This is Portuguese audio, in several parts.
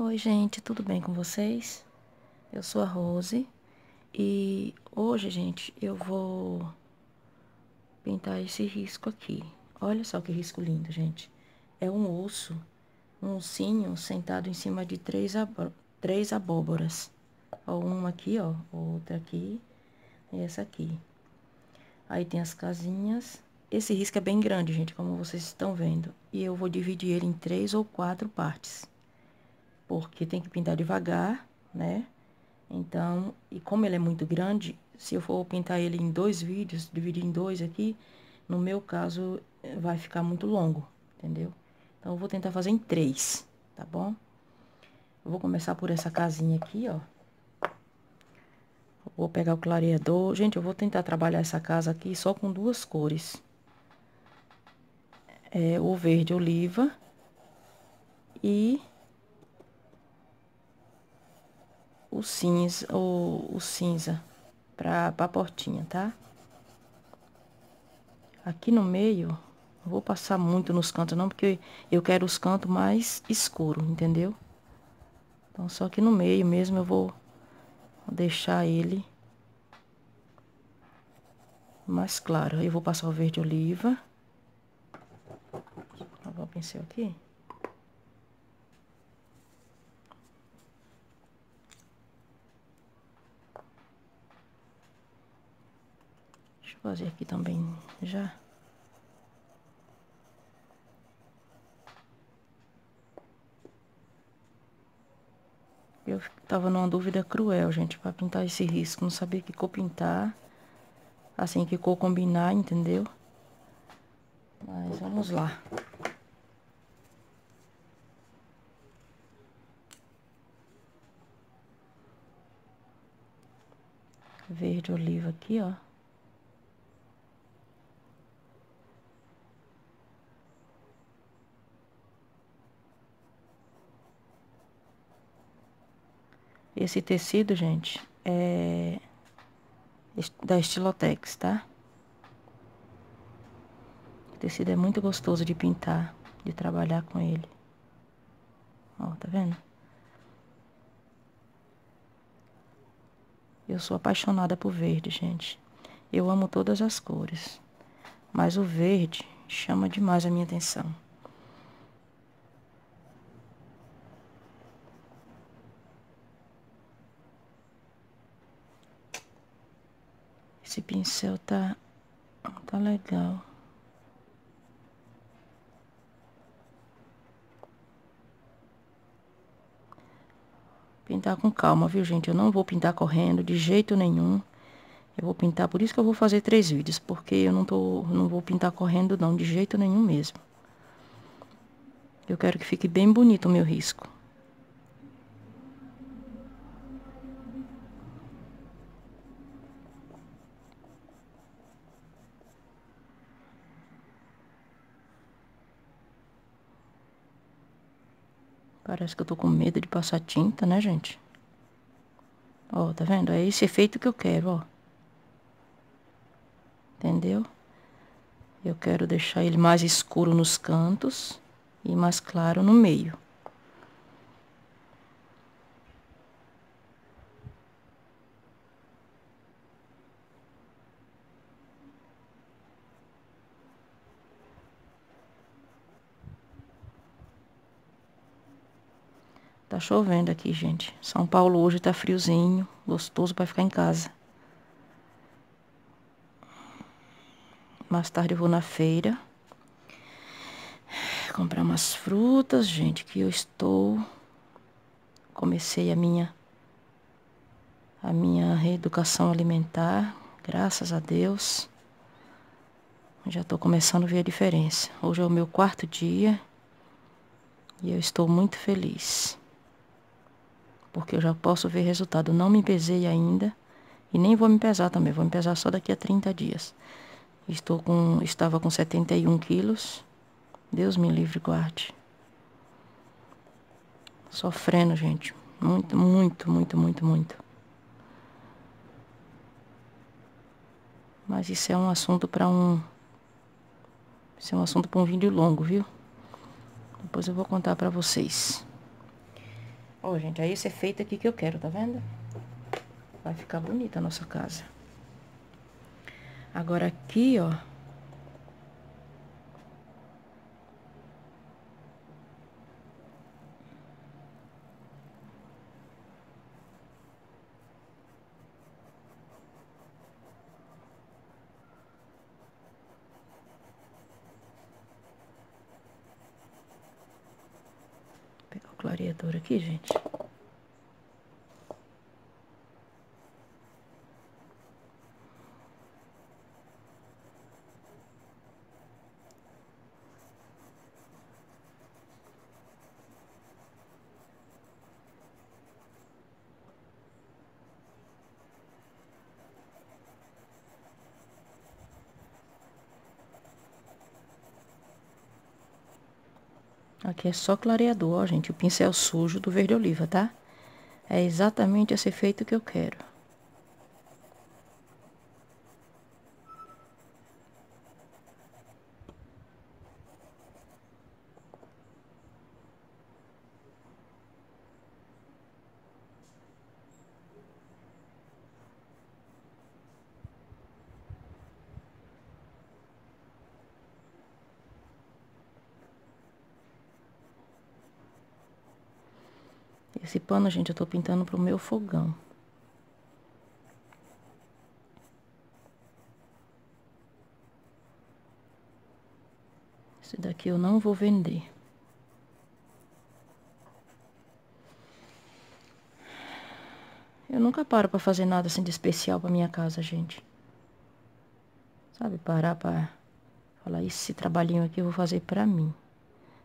Oi, gente, tudo bem com vocês? Eu sou a Rose e hoje, gente, eu vou pintar esse risco aqui. Olha só que risco lindo, gente. É um osso, um ossinho sentado em cima de três, abó três abóboras. Ó, uma aqui, ó, outra aqui e essa aqui. Aí tem as casinhas. Esse risco é bem grande, gente, como vocês estão vendo. E eu vou dividir ele em três ou quatro partes porque tem que pintar devagar, né? Então, e como ele é muito grande, se eu for pintar ele em dois vídeos, dividir em dois aqui, no meu caso, vai ficar muito longo, entendeu? Então, eu vou tentar fazer em três, tá bom? Eu vou começar por essa casinha aqui, ó. Vou pegar o clareador. Gente, eu vou tentar trabalhar essa casa aqui só com duas cores. É o verde oliva e o cinza, o, o cinza pra, pra portinha, tá? Aqui no meio, não vou passar muito nos cantos não, porque eu quero os cantos mais escuros, entendeu? Então, só aqui no meio mesmo eu vou deixar ele mais claro. Eu vou passar o verde oliva. Vou o pincel aqui. Eu fazer aqui também já. Eu tava numa dúvida cruel, gente, pra pintar esse risco. Não sabia que cor pintar. Assim, que cor combinar, entendeu? Mas vamos lá. Verde oliva aqui, ó. Esse tecido, gente, é da Estilotex, tá? O tecido é muito gostoso de pintar, de trabalhar com ele. Ó, tá vendo? Eu sou apaixonada por verde, gente. Eu amo todas as cores. Mas o verde chama demais a minha atenção. Esse pincel tá, tá legal. Pintar com calma, viu, gente? Eu não vou pintar correndo de jeito nenhum. Eu vou pintar, por isso que eu vou fazer três vídeos, porque eu não tô, não vou pintar correndo não, de jeito nenhum mesmo. Eu quero que fique bem bonito o meu risco. Parece que eu tô com medo de passar tinta, né, gente? Ó, tá vendo? É esse efeito que eu quero, ó. Entendeu? Eu quero deixar ele mais escuro nos cantos e mais claro no meio. Tá chovendo aqui, gente. São Paulo hoje tá friozinho, gostoso para ficar em casa. Mais tarde eu vou na feira. Comprar umas frutas, gente, que eu estou... Comecei a minha... A minha reeducação alimentar, graças a Deus. Já tô começando a ver a diferença. Hoje é o meu quarto dia. E eu estou muito feliz porque eu já posso ver resultado. Não me pesei ainda e nem vou me pesar também, vou me pesar só daqui a 30 dias. Estou com, estava com 71 quilos, Deus me livre guarde. Sofrendo, gente, muito, muito, muito, muito, muito. Mas isso é um assunto para um... Isso é um assunto para um vídeo longo, viu? Depois eu vou contar para vocês. Ó, gente, é esse efeito aqui que eu quero, tá vendo? Vai ficar bonita a nossa casa. Agora aqui, ó. Clareador aqui, gente. Aqui é só clareador, ó, gente. O pincel sujo do verde oliva, tá? É exatamente esse efeito que eu quero. Esse pano, gente, eu tô pintando pro meu fogão. Esse daqui eu não vou vender. Eu nunca paro pra fazer nada assim de especial pra minha casa, gente. Sabe, parar pra falar, esse trabalhinho aqui eu vou fazer pra mim.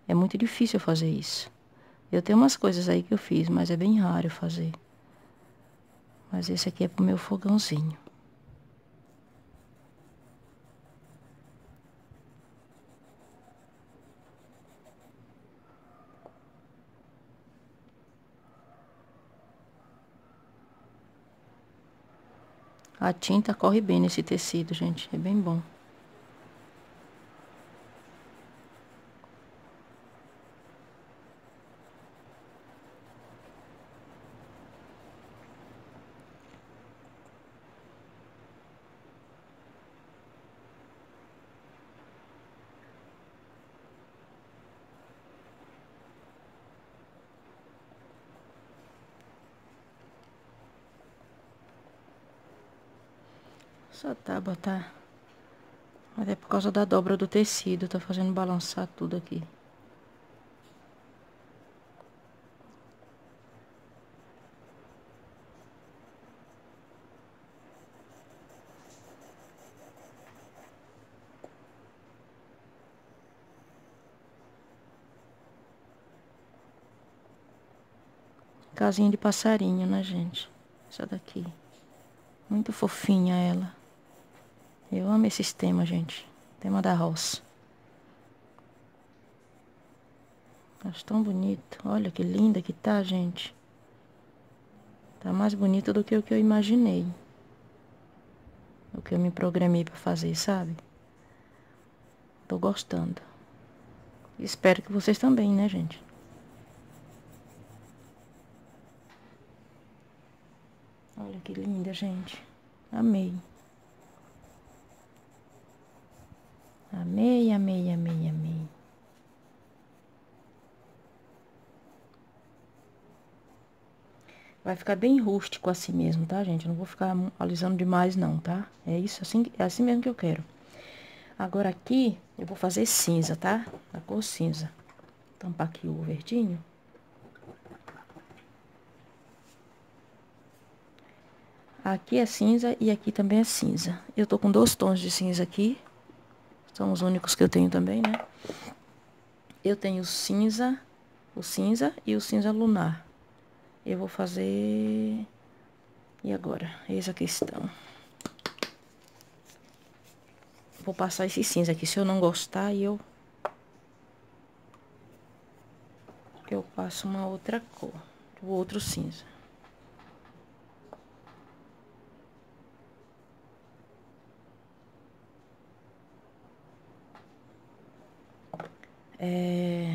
É muito difícil fazer isso. Eu tenho umas coisas aí que eu fiz, mas é bem raro fazer. Mas esse aqui é pro meu fogãozinho. A tinta corre bem nesse tecido, gente. É bem bom. Tábua tá... Mas é por causa da dobra do tecido, tá fazendo balançar tudo aqui. Casinha de passarinho, né, gente? Essa daqui. Muito fofinha ela. Eu amo esses temas, gente. Tema da roça. Acho tão bonito. Olha que linda que tá, gente. Tá mais bonita do que o que eu imaginei. O que eu me programei pra fazer, sabe? Tô gostando. Espero que vocês também, né, gente? Olha que linda, gente. Amei. Amei, amei, amei, amei. Vai ficar bem rústico assim mesmo, tá, gente? não vou ficar alisando demais, não, tá? É isso, assim, é assim mesmo que eu quero. Agora aqui, eu vou fazer cinza, tá? A cor cinza. Tampar aqui o verdinho. Aqui é cinza e aqui também é cinza. Eu tô com dois tons de cinza aqui. São os únicos que eu tenho também, né? Eu tenho cinza, o cinza e o cinza lunar. Eu vou fazer... E agora? Eis a questão. Vou passar esse cinza aqui. Se eu não gostar, eu... Eu passo uma outra cor. O outro cinza. É...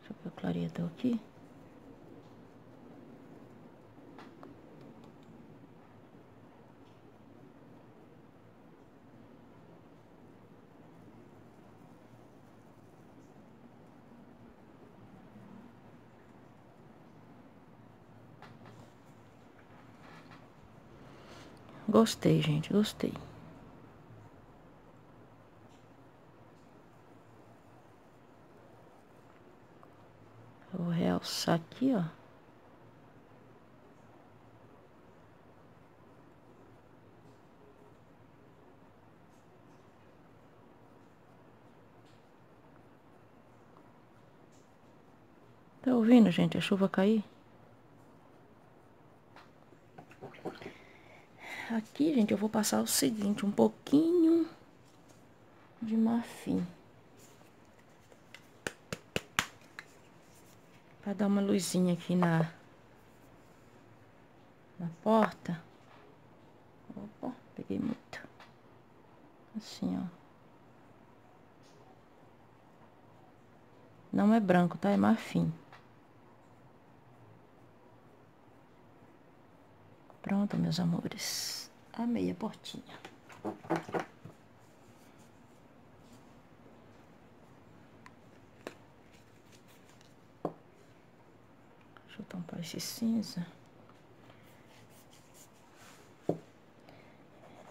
Deixa eu ver o clareador aqui. Gostei, gente, gostei. Realçar aqui, ó. Tá ouvindo, gente, a chuva cair? Aqui, gente, eu vou passar o seguinte, um pouquinho de marfim. Pra dar uma luzinha aqui na, na porta. Opa, peguei muito. Assim, ó. Não é branco, tá? É marfim. Pronto, meus amores. A meia portinha. Eu tampar esse cinza.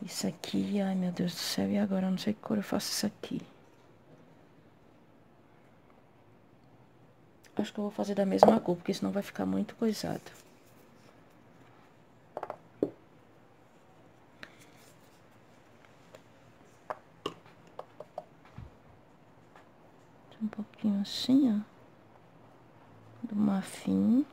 Isso aqui, ai meu Deus do céu, e agora? Eu não sei que cor eu faço isso aqui. Acho que eu vou fazer da mesma cor, porque senão vai ficar muito coisado. Um pouquinho assim, ó. Do marfim.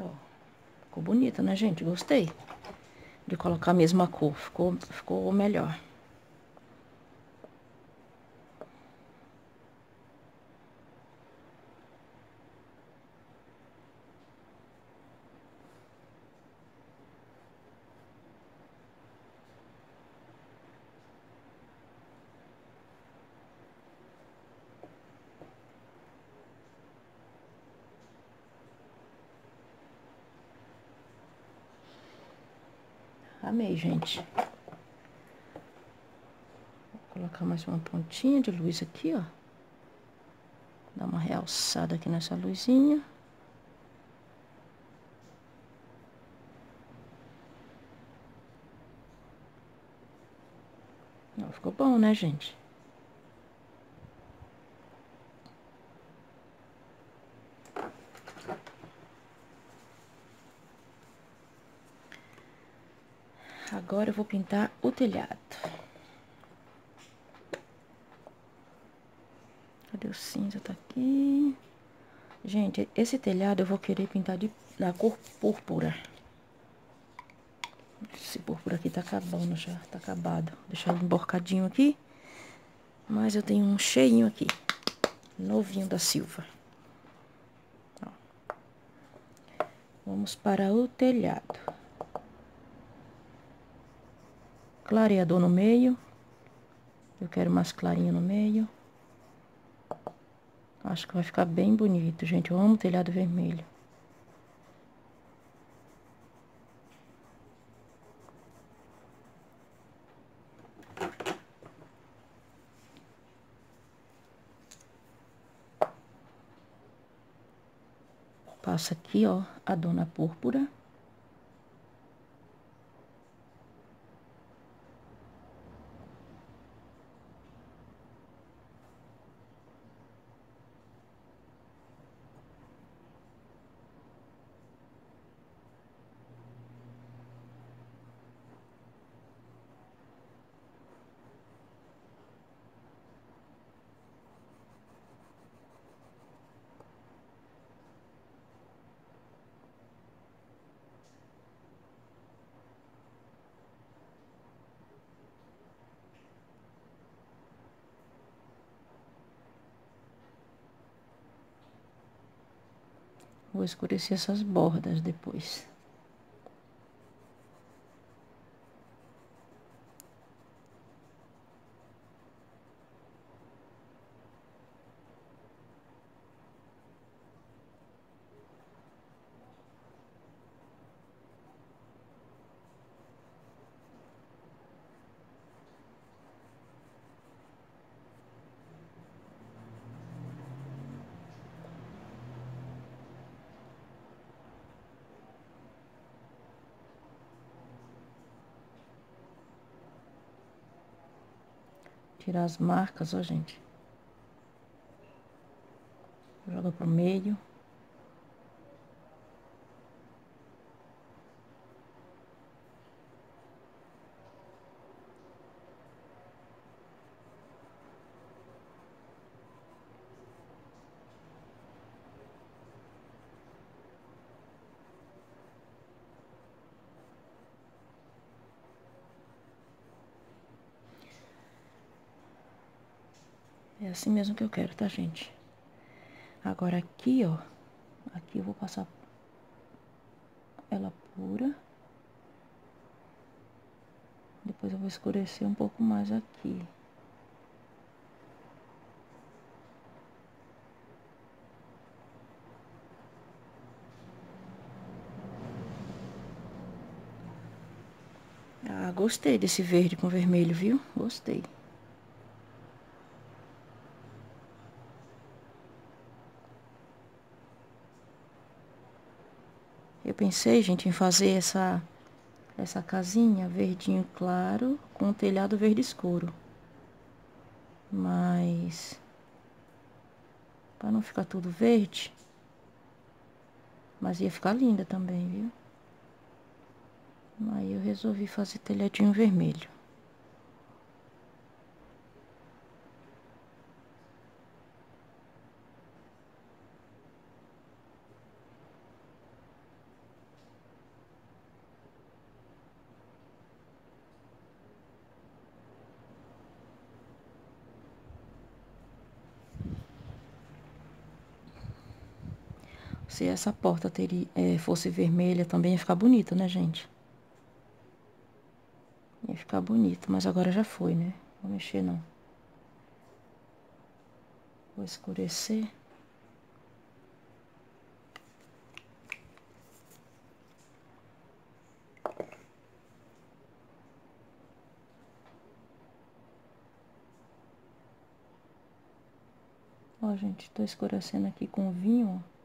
Ó, ficou bonita, né, gente? Gostei de colocar a mesma cor. Ficou, ficou melhor. Amei, gente. Vou colocar mais uma pontinha de luz aqui, ó. Dar uma realçada aqui nessa luzinha. Ficou bom, né, gente? Agora eu vou pintar o telhado. Cadê o cinza? Tá aqui. Gente, esse telhado eu vou querer pintar de, da cor púrpura. Esse púrpura aqui tá acabando já, tá acabado. Deixar ele emborcadinho aqui. Mas eu tenho um cheinho aqui. Novinho da Silva. Ó. Vamos para o telhado clareador no meio. Eu quero mais clarinho no meio. Acho que vai ficar bem bonito, gente. Eu amo telhado vermelho. Passa aqui, ó, a dona púrpura. Escurecer essas bordas depois. Tirar as marcas, ó, gente. Joga pro meio. Assim mesmo que eu quero, tá, gente? Agora aqui, ó. Aqui eu vou passar ela pura. Depois eu vou escurecer um pouco mais aqui. Ah, gostei desse verde com vermelho, viu? Gostei. Pensei, gente, em fazer essa, essa casinha verdinho claro com telhado verde escuro. Mas... Pra não ficar tudo verde. Mas ia ficar linda também, viu? Aí eu resolvi fazer telhadinho vermelho. Se essa porta teria, é, fosse vermelha também ia ficar bonita, né, gente? Ia ficar bonito, mas agora já foi, né? Vou mexer não. Vou escurecer. Ó, gente, tô escurecendo aqui com vinho, ó.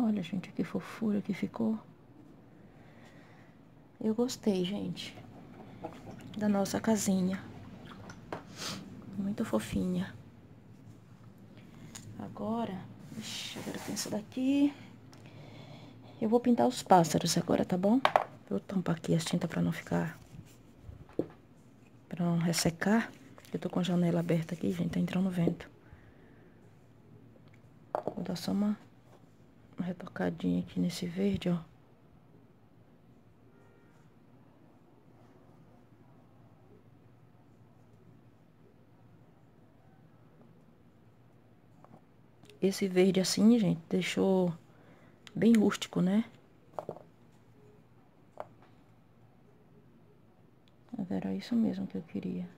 Olha, gente, que fofura que ficou. Eu gostei, gente, da nossa casinha. Muito fofinha. Agora, ixi, agora tem daqui. Eu vou pintar os pássaros agora, tá bom? Vou tampar aqui as tintas pra não ficar... Pra não ressecar. Eu tô com a janela aberta aqui, gente, tá entrando vento. Vou dar só uma, uma retocadinha aqui nesse verde, ó. Esse verde assim, gente, deixou bem rústico, né? Mas era isso mesmo que eu queria.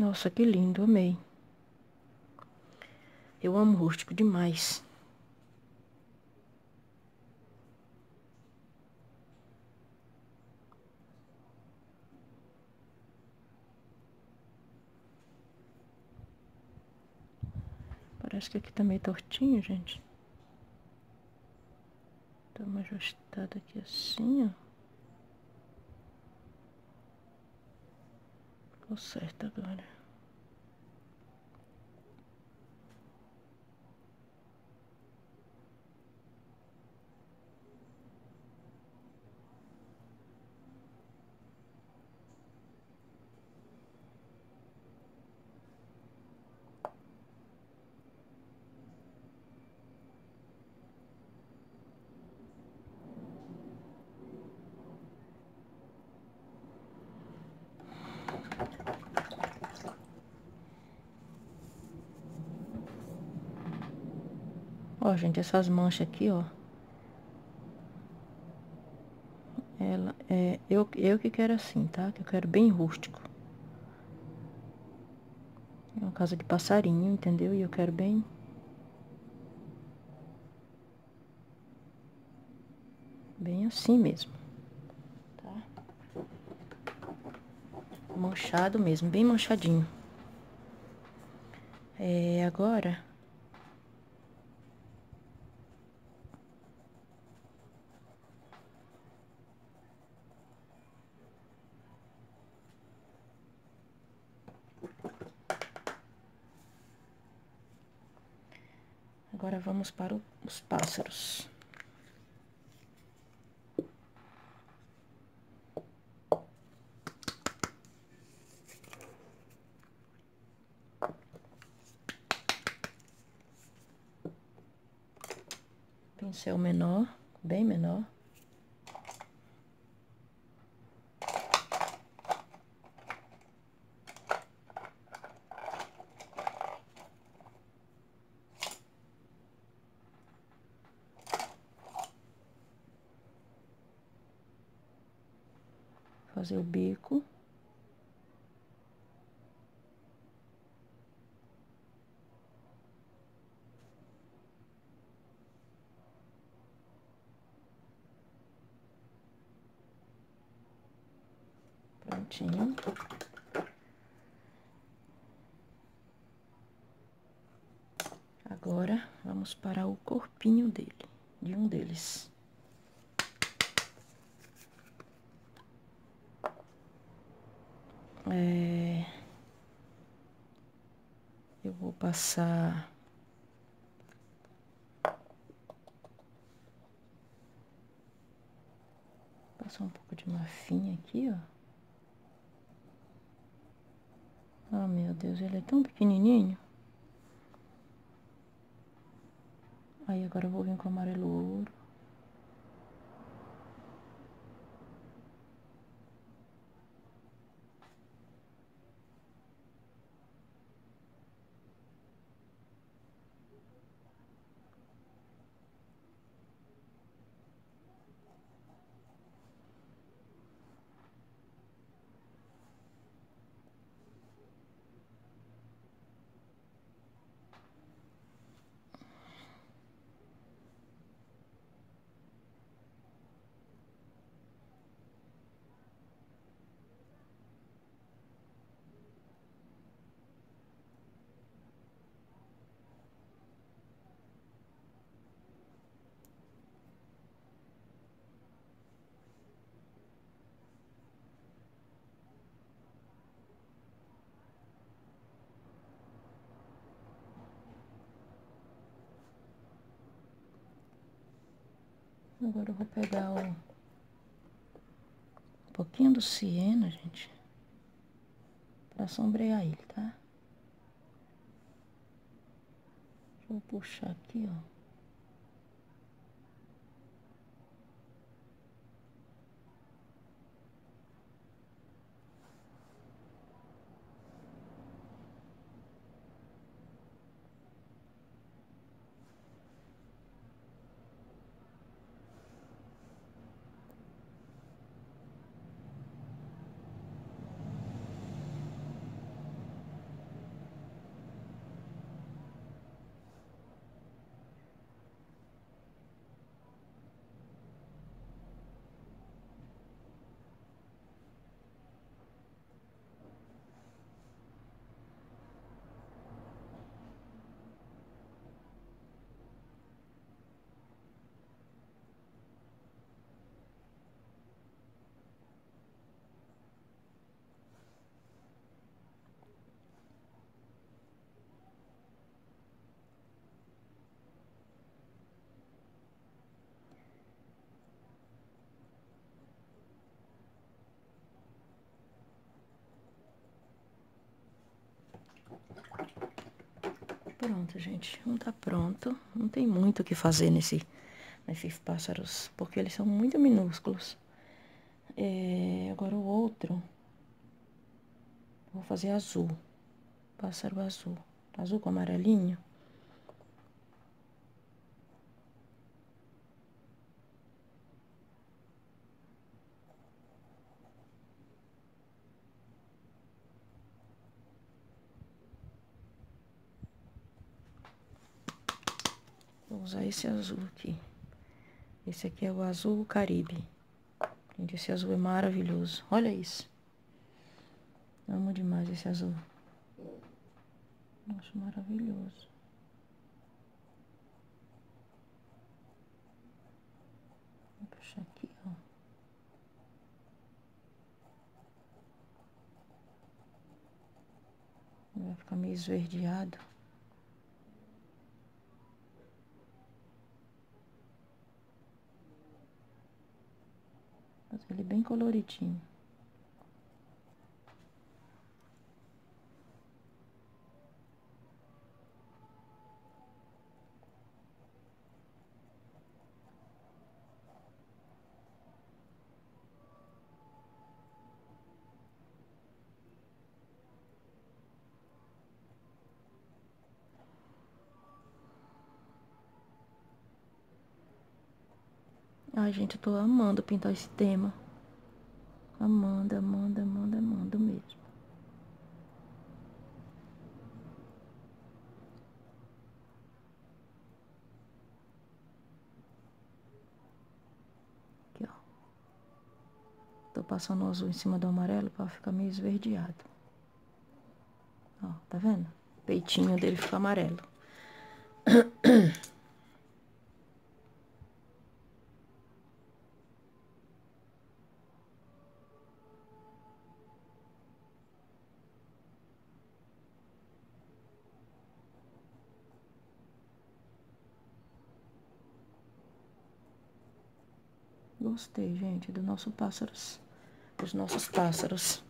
Nossa, que lindo, amei. Eu amo rústico demais. Parece que aqui tá meio tortinho, gente. Dá uma ajustada aqui assim, ó. Ficou certo agora. Ó, gente, essas manchas aqui, ó. Ela é... Eu, eu que quero assim, tá? Que eu quero bem rústico. É uma casa de passarinho, entendeu? E eu quero bem... Bem assim mesmo. Tá? Manchado mesmo, bem manchadinho. É, agora... Vamos para o, os pássaros. Pincel menor, bem menor. Fazer o bico. Prontinho. Agora, vamos para o corpinho dele, de um deles. É... Eu vou passar... Passar um pouco de mafinha aqui, ó. Ah, oh, meu Deus, ele é tão pequenininho. Aí agora eu vou vir com o amarelo ouro. Agora eu vou pegar o um pouquinho do siena, gente, para sombrear ele, tá? Vou puxar aqui, ó. Pronto, gente. Um tá pronto. Não tem muito o que fazer nesse, nesses pássaros, porque eles são muito minúsculos. É, agora o outro, vou fazer azul. Pássaro azul. Azul com amarelinho. Vou usar esse azul aqui. Esse aqui é o azul Caribe. Gente, esse azul é maravilhoso. Olha isso. Amo demais esse azul. Acho maravilhoso. Vou puxar aqui, ó. Vai ficar meio esverdeado. Ele bem coloridinho. Ai, gente, eu tô amando pintar esse tema. Amando, amando, amando, amando mesmo. Aqui, ó. Tô passando o azul em cima do amarelo pra ficar meio esverdeado. Ó, tá vendo? O peitinho dele fica amarelo. Gostei, gente, do nosso pássaros. Os nossos pássaros.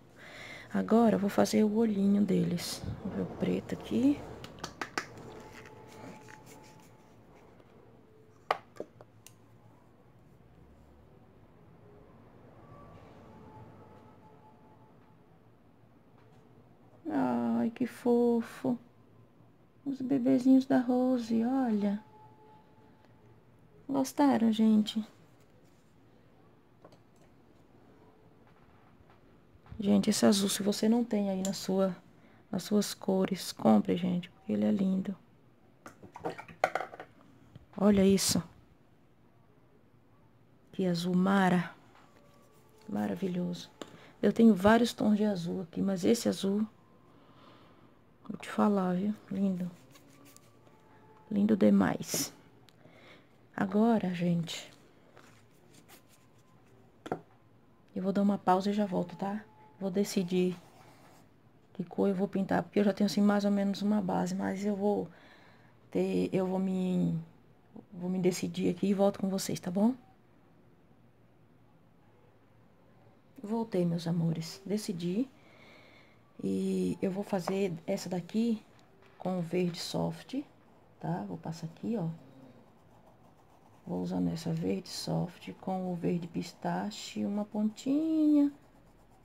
Agora, eu vou fazer o olhinho deles. Vou ver o preto aqui. Ai, que fofo. Os bebezinhos da Rose, olha. Gostaram, gente? Gente, esse azul, se você não tem aí na sua, nas suas cores, compre, gente, porque ele é lindo. Olha isso. Que azul mara. Maravilhoso. Eu tenho vários tons de azul aqui, mas esse azul, vou te falar, viu? Lindo. Lindo demais. Agora, gente, eu vou dar uma pausa e já volto, tá? Vou decidir que cor eu vou pintar, porque eu já tenho assim mais ou menos uma base, mas eu vou ter, eu vou me vou me decidir aqui e volto com vocês, tá bom? Voltei, meus amores. Decidi. E eu vou fazer essa daqui com verde soft, tá? Vou passar aqui, ó. Vou usando essa verde soft com o verde pistache, uma pontinha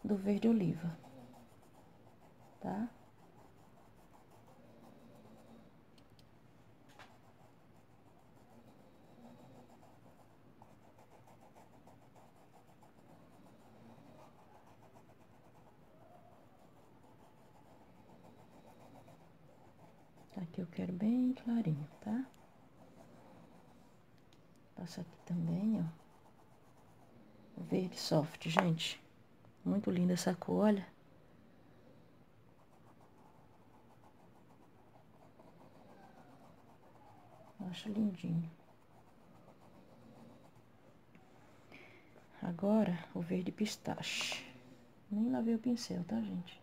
do verde oliva, tá? Aqui eu quero bem clarinho, tá? Passa aqui também, ó. Verde soft, gente. Muito linda essa cor, olha. Acho lindinho. Agora, o verde pistache. Nem lavei o pincel, tá, gente?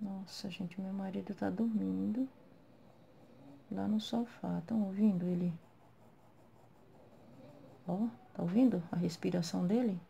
Nossa, gente, meu marido tá dormindo lá no sofá. Estão ouvindo ele? Ó, tá ouvindo a respiração dele?